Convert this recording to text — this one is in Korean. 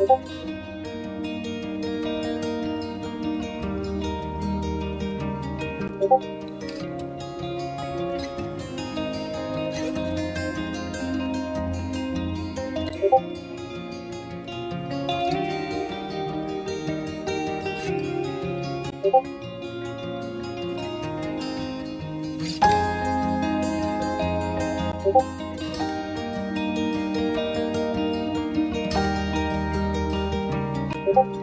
고고 you